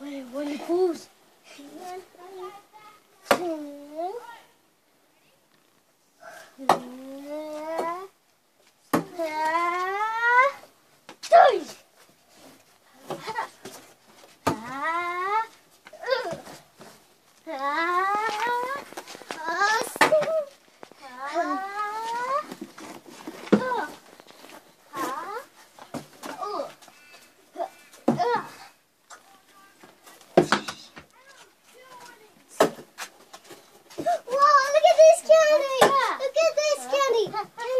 Wait, what are you pools? Mm-hmm.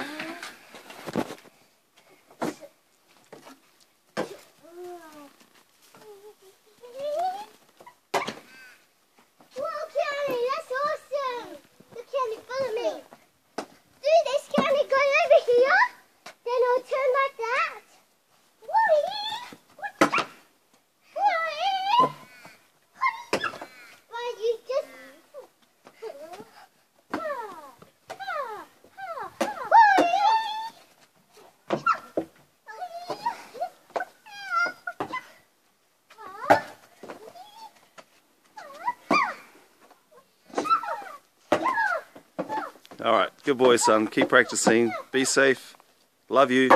All right, good boy, son. Keep practicing. Be safe. Love you.